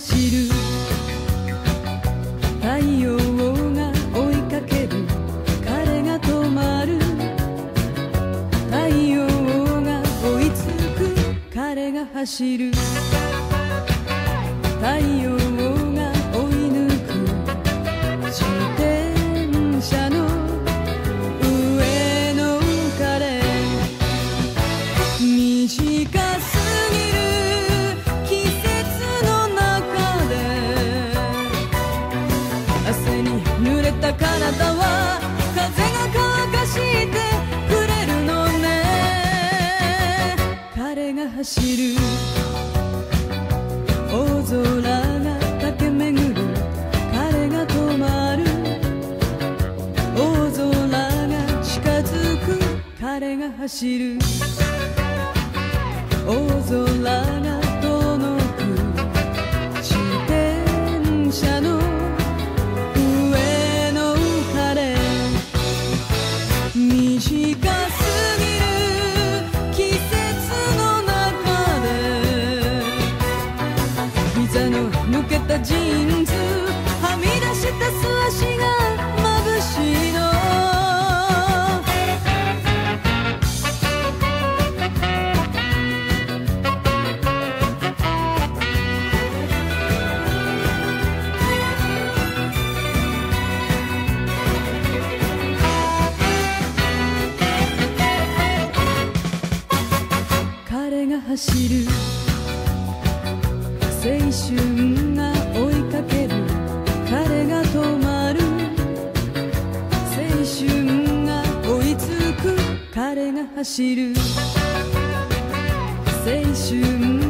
走る。太陽が追いかける。彼が止まる。太陽が追いつく。彼が走る。太陽走る。大空が走る。青春が追いかける。彼が止まる。青春が追いつく。彼が走る。青春